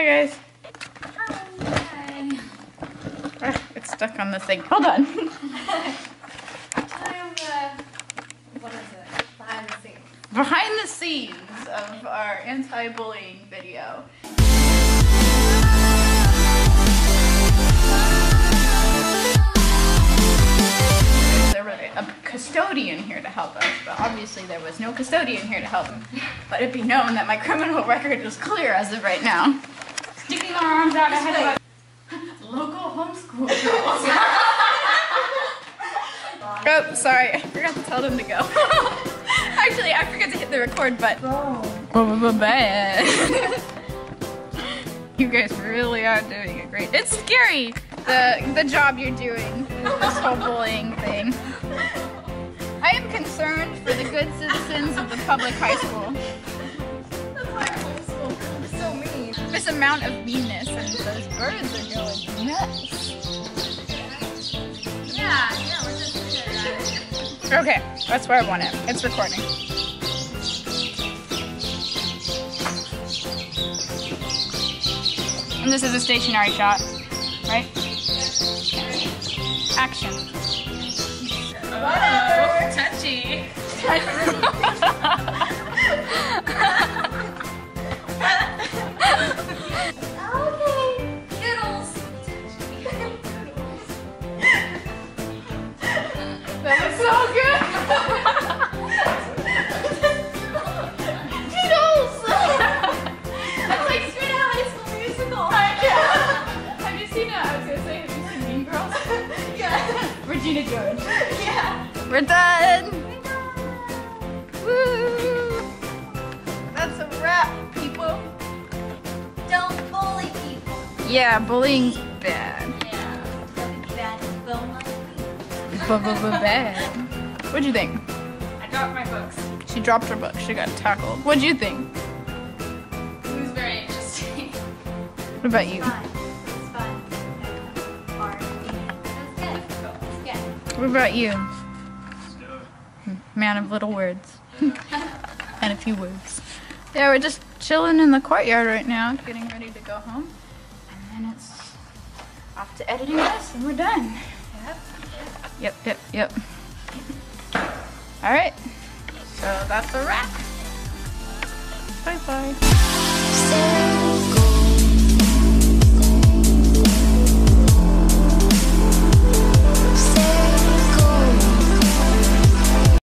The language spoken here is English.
Hi guys. Hi. Ah, it's stuck on the thing. Hold on. Time, uh, what is it? Behind the scenes. Behind the scenes of our anti-bullying video. There was a custodian here to help us, but obviously there was no custodian here to help him. Let it be known that my criminal record is clear as of right now. Sticking our arms out ahead of us. Local homeschool girls. oh, sorry. I forgot to tell them to go. Actually, I forgot to hit the record button. Oh. Bad. you guys really are doing it great. It's scary, the, the job you're doing, this whole bullying thing. I am concerned for the good citizens of the public high school. This amount of meanness and those birds are going nuts. Yeah, yeah, we're just here. Okay, that's where I want it. It's recording. And this is a stationary shot, right? Action. Whatever. touchy. so good. Noodles. That's like straight out high school musical. Have you seen it? I was gonna say, have you seen Mean Girls? yeah. Regina George. Yeah. We're done. Woo! That's a wrap, people. Don't bully people. Yeah, bullying's bad. What'd you think? I dropped my books. She dropped her book. She got tackled. What'd you think? It was very interesting. What about you? fun. It's fun. Hard. That's good. It's good. What about you? Man of little words. and a few words. Yeah, we're just chilling in the courtyard right now, getting ready to go home. And then it's off to editing this, and we're done. Yep, yep, yep. Yep. All right. So that's a wrap. Bye bye. Staring